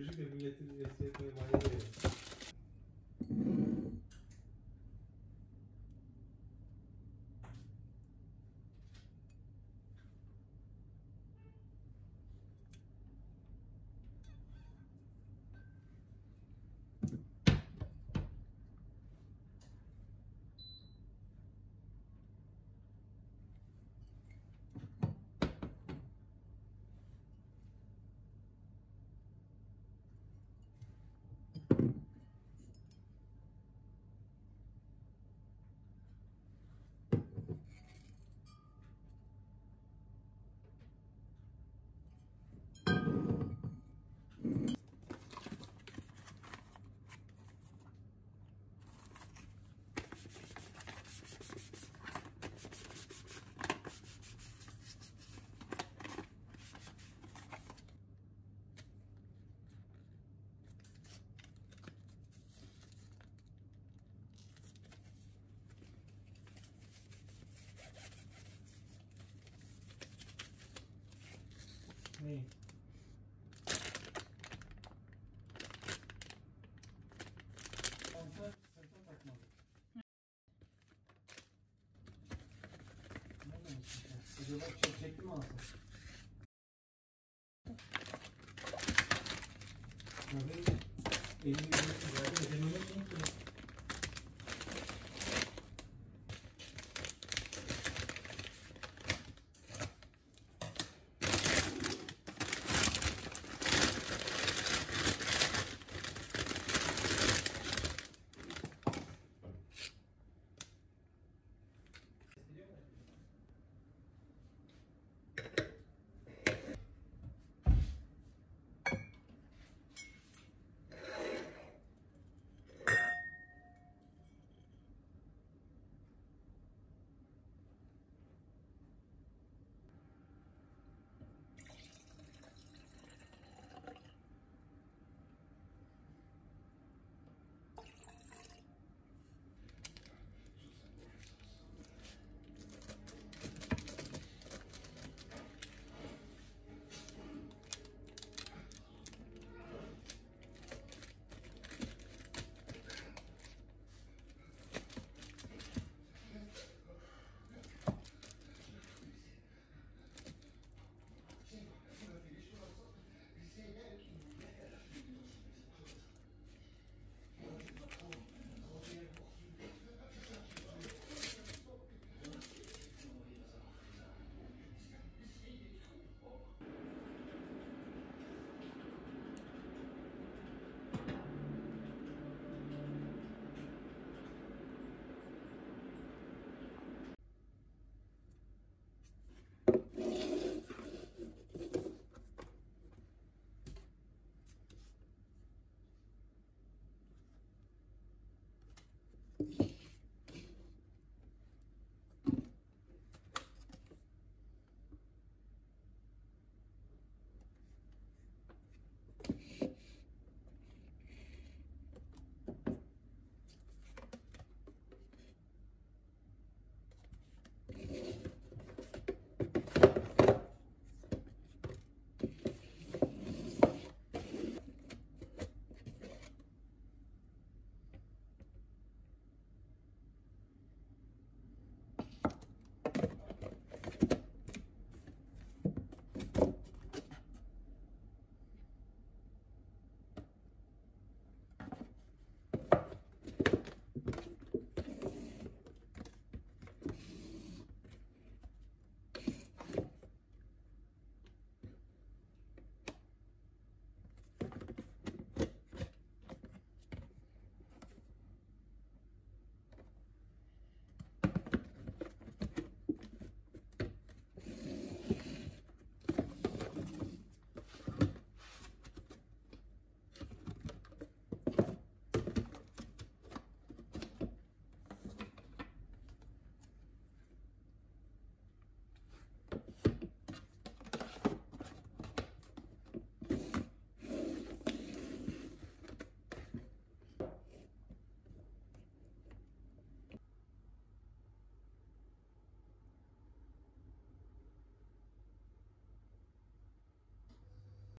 Düşük emniyetin esniyetine mani değil. Neyi? Panta sırta takmalı. Ne demişsin sen? Acaba çekecekli mi alsın? Elimi yüzümü